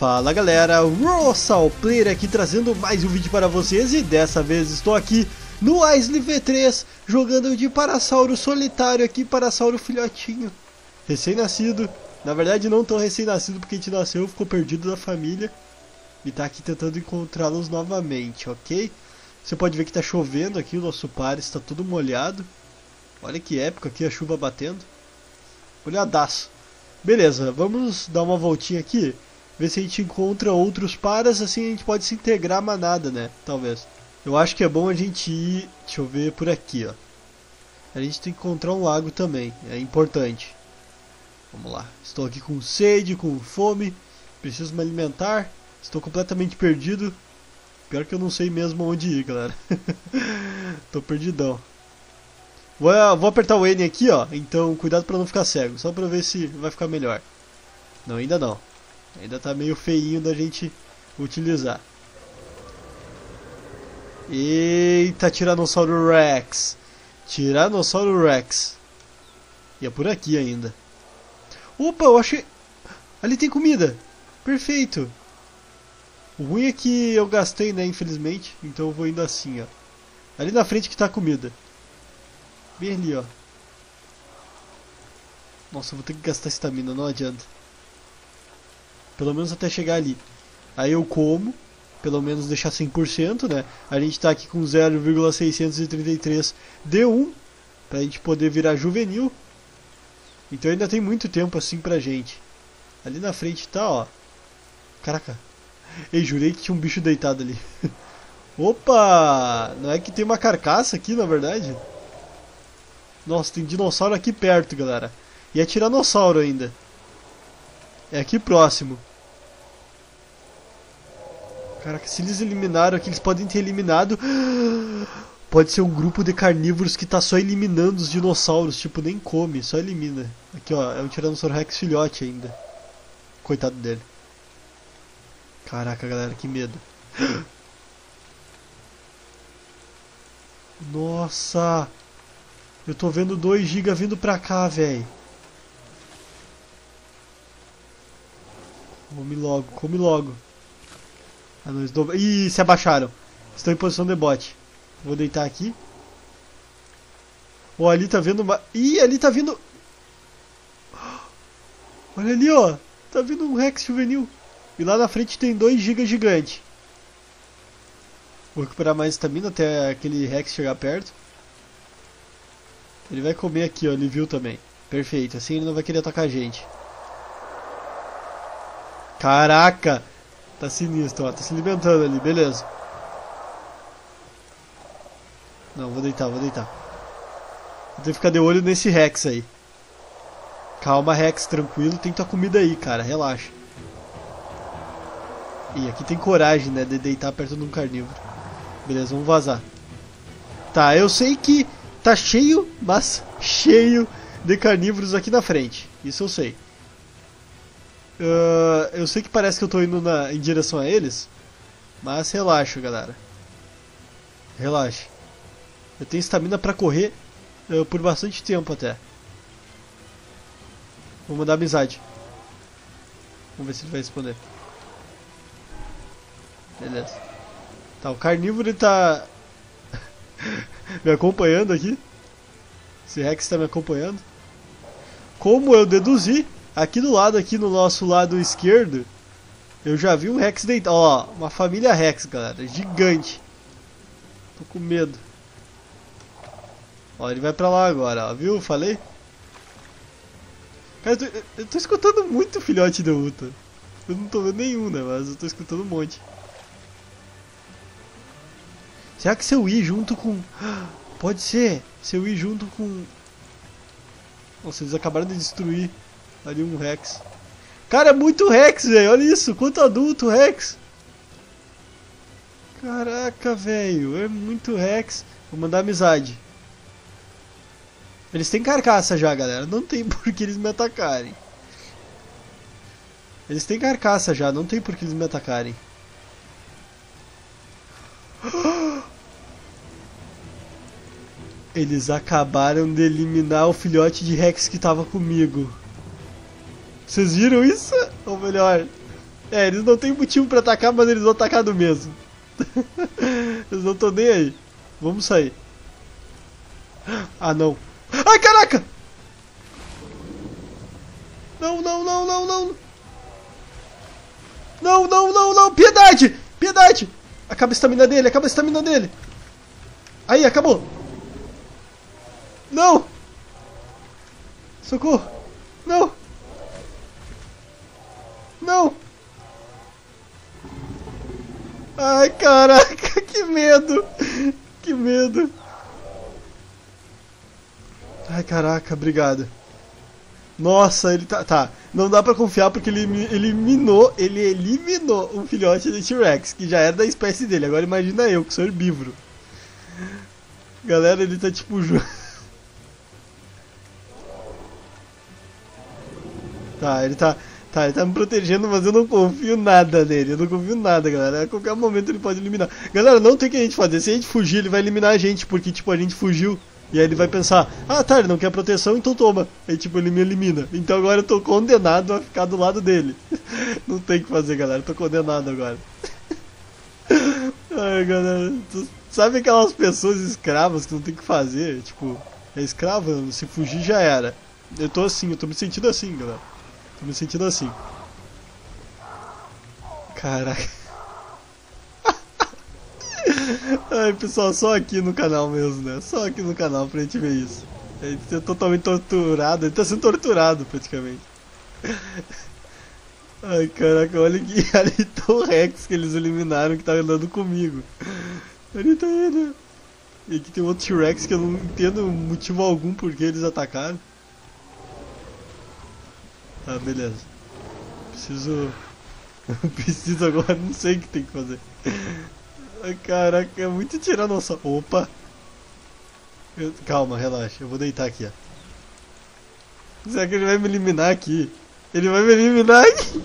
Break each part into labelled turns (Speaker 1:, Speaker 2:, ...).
Speaker 1: Fala galera, Rossal Player aqui trazendo mais um vídeo para vocês e dessa vez estou aqui no Isley V3 jogando de Parasauro solitário aqui, Parasauro filhotinho, recém-nascido, na verdade não tão recém-nascido porque a gente nasceu ficou perdido da família. E tá aqui tentando encontrá-los novamente, ok? Você pode ver que tá chovendo aqui, o nosso par está todo molhado, olha que época aqui a chuva batendo, olhadaço. Beleza, vamos dar uma voltinha aqui ver se a gente encontra outros paras, assim a gente pode se integrar à manada, né? Talvez. Eu acho que é bom a gente ir, deixa eu ver por aqui, ó. A gente tem que encontrar um lago também, é importante. Vamos lá. Estou aqui com sede, com fome, preciso me alimentar. Estou completamente perdido. Pior que eu não sei mesmo onde ir, galera. Tô perdidão. Vou, vou apertar o N aqui, ó. Então, cuidado para não ficar cego. Só para ver se vai ficar melhor. Não, ainda não. Ainda tá meio feinho da gente utilizar. Eita, Tiranossauro Rex. Tiranossauro Rex. E é por aqui ainda. Opa, eu achei... Ali tem comida. Perfeito. O ruim é que eu gastei, né, infelizmente. Então eu vou indo assim, ó. Ali na frente que tá a comida. Bem ali, ó. Nossa, eu vou ter que gastar estamina, não adianta. Pelo menos até chegar ali. Aí eu como, pelo menos deixar 100%, né? A gente está aqui com 0,633 D1 para a gente poder virar juvenil. Então ainda tem muito tempo assim pra gente. Ali na frente tá, ó. Caraca. Ei, jurei que tinha um bicho deitado ali. Opa! Não é que tem uma carcaça aqui, na verdade? Nossa, tem dinossauro aqui perto, galera. E é tiranossauro ainda. É aqui próximo. Caraca, se eles eliminaram aqui, eles podem ter eliminado. Pode ser um grupo de carnívoros que tá só eliminando os dinossauros, tipo, nem come, só elimina. Aqui, ó, é um Tiranossauro Rex filhote ainda. Coitado dele. Caraca, galera, que medo. Nossa! Eu tô vendo 2 GB vindo pra cá, velho. Come logo, come logo. Ah, não, estou... Ih, se abaixaram. Estão em posição de bote. Vou deitar aqui. Ó, oh, ali tá vendo uma... Ih, ali tá vindo... Olha ali, ó. Tá vindo um Rex juvenil. E lá na frente tem 2 GB gigante. Vou recuperar mais estamina até aquele Rex chegar perto. Ele vai comer aqui, ó. Ele viu também. Perfeito. Assim ele não vai querer atacar a gente. Caraca! Tá sinistro, ó. Tá se alimentando ali, beleza. Não, vou deitar, vou deitar. Vou ter que ficar de olho nesse Rex aí. Calma, Rex, tranquilo. Tem tua comida aí, cara, relaxa. E aqui tem coragem, né, de deitar perto de um carnívoro. Beleza, vamos vazar. Tá, eu sei que tá cheio, mas cheio de carnívoros aqui na frente. Isso eu sei. Uh, eu sei que parece que eu tô indo na, em direção a eles, mas relaxa, galera. Relaxa. Eu tenho estamina pra correr uh, por bastante tempo até. Vou mandar amizade. Vamos ver se ele vai responder. Beleza. Tá, o carnívoro ele tá me acompanhando aqui. Esse Rex está me acompanhando. Como eu deduzi, Aqui do lado, aqui no nosso lado esquerdo, eu já vi um Rex deitado. Ó, uma família Rex, galera. Gigante. Tô com medo. Ó, ele vai pra lá agora, ó. Viu? Falei? Cara, eu tô, eu tô escutando muito filhote de Uta. Eu não tô vendo nenhum, né? Mas eu tô escutando um monte. Será que se eu ir junto com... Pode ser. Se eu ir junto com... Nossa, eles acabaram de destruir Ali um Rex. Cara, é muito Rex, velho. Olha isso. Quanto adulto Rex. Caraca, velho. É muito Rex. Vou mandar amizade. Eles têm carcaça já, galera. Não tem por que eles me atacarem. Eles têm carcaça já. Não tem por que eles me atacarem. Eles acabaram de eliminar o filhote de Rex que tava comigo. Vocês viram isso? Ou melhor, É, eles não têm motivo pra atacar, mas eles vão atacar do mesmo. eles não estão nem aí. Vamos sair. Ah, não. Ai, caraca! Não, não, não, não, não. Não, não, não, não. Piedade! Piedade! Acaba a estamina dele, acaba a estamina dele. Aí, acabou. Não! Socorro! Ai, caraca, que medo! Que medo! Ai, caraca, obrigado. Nossa, ele tá. Tá, não dá pra confiar porque ele eliminou. Ele eliminou um filhote de T-Rex, que já era da espécie dele. Agora imagina eu, que sou herbívoro. Galera, ele tá tipo. tá, ele tá. Tá, ele tá me protegendo, mas eu não confio nada nele. Eu não confio nada, galera. A qualquer momento ele pode eliminar. Galera, não tem o que a gente fazer. Se a gente fugir, ele vai eliminar a gente, porque, tipo, a gente fugiu. E aí ele vai pensar, ah tá, ele não quer proteção, então toma. Aí tipo, ele me elimina. Então agora eu tô condenado a ficar do lado dele. Não tem o que fazer, galera. Eu tô condenado agora. Ai, galera. Sabe aquelas pessoas escravas que não tem o que fazer? Tipo, é escrava, se fugir já era. Eu tô assim, eu tô me sentindo assim, galera. Tô me sentindo assim. Caraca. Ai, pessoal, só aqui no canal mesmo, né? Só aqui no canal pra gente ver isso. Ele tá totalmente torturado, ele tá sendo torturado praticamente. Ai, caraca, olha que ali tá o Rex que eles eliminaram que tá andando comigo. Ali tá ele. E aqui tem outro T-Rex que eu não entendo motivo algum por que eles atacaram. Tá, beleza. Preciso. Preciso agora, não sei o que tem que fazer. Caraca, é muito tiranossauro. Opa! Eu... Calma, relaxa. Eu vou deitar aqui, ó. Será que ele vai me eliminar aqui? Ele vai me eliminar aqui!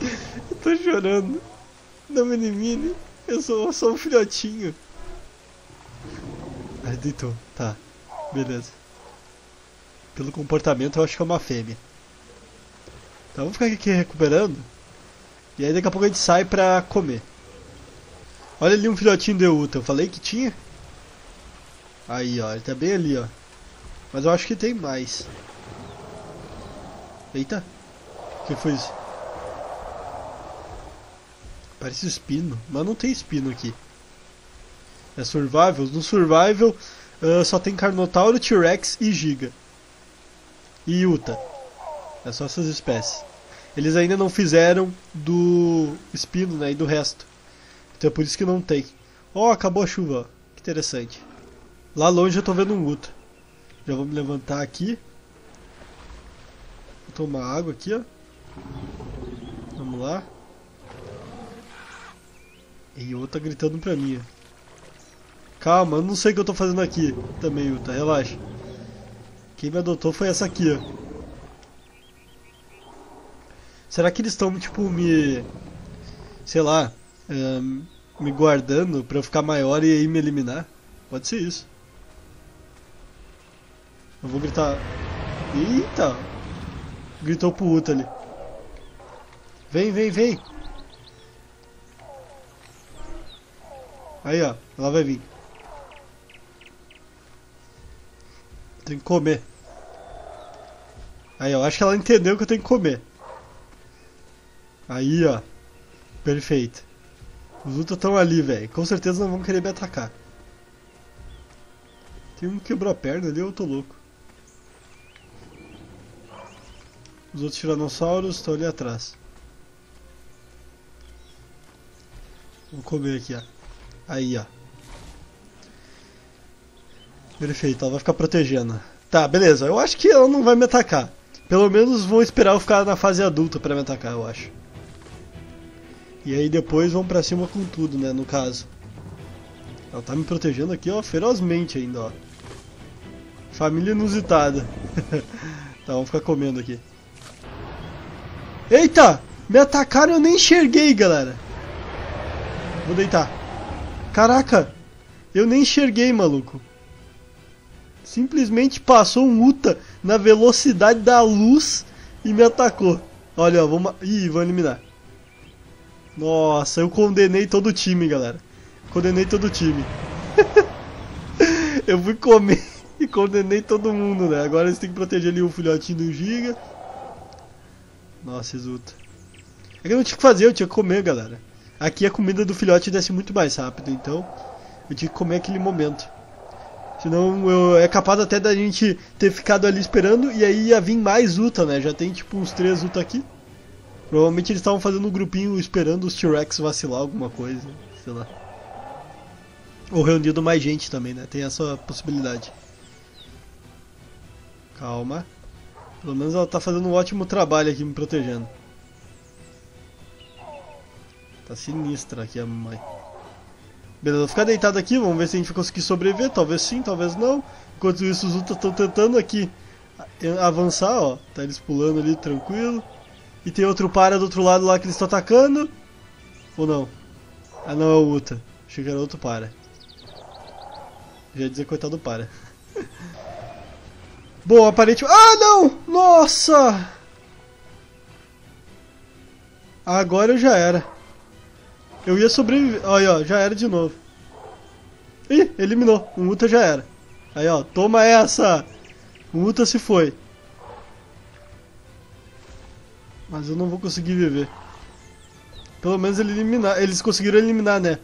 Speaker 1: eu tô chorando. Não me elimine. Eu sou só um filhotinho. Ai, deitou. Tá. Beleza. Pelo comportamento, eu acho que é uma fêmea. Então vamos ficar aqui recuperando. E aí daqui a pouco a gente sai pra comer. Olha ali um filhotinho de Uta. Eu falei que tinha? Aí, ó. Ele tá bem ali, ó. Mas eu acho que tem mais. Eita. O que foi isso? Parece espino. Mas não tem espino aqui. É survival? No survival uh, só tem Carnotauro, T-Rex e Giga. E Yuta. É só essas espécies. Eles ainda não fizeram do espino, né? E do resto. Então é por isso que não tem. Oh, acabou a chuva. Que interessante. Lá longe eu tô vendo um Uta. Já vou me levantar aqui. Vou tomar água aqui, ó. Vamos lá. E o Uta tá gritando pra mim. Calma, eu não sei o que eu tô fazendo aqui também, Uta, relaxa. Quem me adotou foi essa aqui, ó. Será que eles estão, tipo, me. Sei lá. Um, me guardando pra eu ficar maior e aí me eliminar? Pode ser isso. Eu vou gritar. Eita! Gritou pro Uta ali. Vem, vem, vem! Aí, ó. Ela vai vir. Tem que comer. Aí, ó. Acho que ela entendeu que eu tenho que comer. Aí, ó. Perfeito. Os outros estão ali, velho. Com certeza não vão querer me atacar. Tem um que quebrou a perna ali, eu tô louco. Os outros tiranossauros estão ali atrás. Vou comer aqui, ó. Aí, ó. Perfeito, ela vai ficar protegendo. Tá, beleza. Eu acho que ela não vai me atacar. Pelo menos vão esperar eu ficar na fase adulta pra me atacar, eu acho. E aí depois vão pra cima com tudo, né, no caso. Ela tá me protegendo aqui, ó, ferozmente ainda, ó. Família inusitada. tá, vamos ficar comendo aqui. Eita! Me atacaram eu nem enxerguei, galera. Vou deitar. Caraca! Eu nem enxerguei, maluco. Simplesmente passou um Uta na velocidade da luz e me atacou. Olha, ó, vamos... Ih, vou eliminar. Nossa, eu condenei todo o time, galera. Condenei todo o time. eu fui comer e condenei todo mundo, né? Agora eles têm que proteger ali o filhotinho do Giga. Nossa, exulta. É que eu não tinha que fazer, eu tinha que comer, galera. Aqui a comida do filhote desce muito mais rápido, então eu tinha que comer aquele momento. Senão eu, é capaz até da gente ter ficado ali esperando e aí ia vir mais Uta, né? Já tem tipo uns três Uta aqui. Provavelmente eles estavam fazendo um grupinho esperando os T-Rex vacilar alguma coisa, sei lá. Ou reunindo mais gente também, né? Tem essa possibilidade. Calma. Pelo menos ela tá fazendo um ótimo trabalho aqui me protegendo. Tá sinistra aqui a mamãe. Beleza, vou ficar deitado aqui, vamos ver se a gente vai conseguir sobreviver. Talvez sim, talvez não. Enquanto isso, os Ultras estão tentando aqui avançar, ó. Tá eles pulando ali, tranquilo. E tem outro para do outro lado lá que eles estão atacando. Ou não? Ah, não, é o Uta. Achei que era outro para. Já dizer coitado do para. Bom, aparente... Ah, não! Nossa! Agora já era. Eu ia sobreviver. Ó, já era de novo. Ih, eliminou. O Uta já era. Aí, ó, toma essa! O Uta se foi. Mas eu não vou conseguir viver. Pelo menos eliminar, eles conseguiram eliminar, né?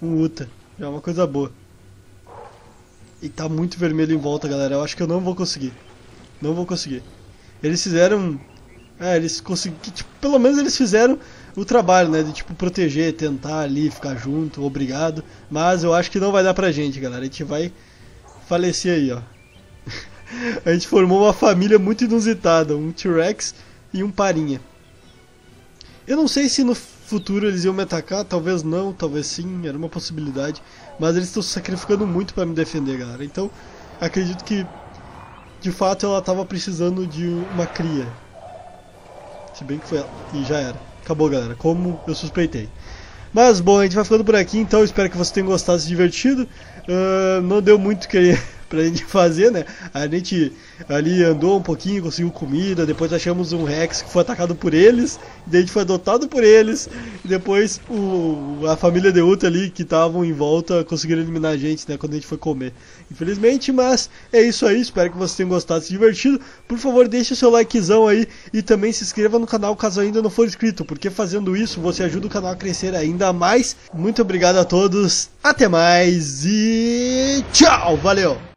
Speaker 1: Um Uta. Já é uma coisa boa. E tá muito vermelho em volta, galera. Eu acho que eu não vou conseguir. Não vou conseguir. Eles fizeram... É, eles conseguiram... Tipo, pelo menos eles fizeram o trabalho, né? De tipo proteger, tentar ali, ficar junto, obrigado. Mas eu acho que não vai dar pra gente, galera. A gente vai falecer aí, ó. a gente formou uma família muito inusitada, um T-Rex e um Parinha. Eu não sei se no futuro eles iam me atacar, talvez não, talvez sim, era uma possibilidade. Mas eles estão sacrificando muito para me defender, galera. Então, acredito que de fato ela estava precisando de uma cria. Se bem que foi ela. E já era. Acabou, galera. Como eu suspeitei. Mas bom, a gente vai ficando por aqui, então espero que vocês tenham gostado, se divertido. Uh, não deu muito que pra gente fazer, né? A gente ali andou um pouquinho, conseguiu comida, depois achamos um Rex que foi atacado por eles, daí a gente foi adotado por eles, depois o, a família de Uta ali que estavam em volta conseguiram eliminar a gente, né? Quando a gente foi comer. Infelizmente, mas é isso aí, espero que vocês tenham gostado, se divertido. Por favor, deixe o seu likezão aí e também se inscreva no canal caso ainda não for inscrito, porque fazendo isso você ajuda o canal a crescer ainda mais. Muito obrigado a todos, até mais e tchau, valeu!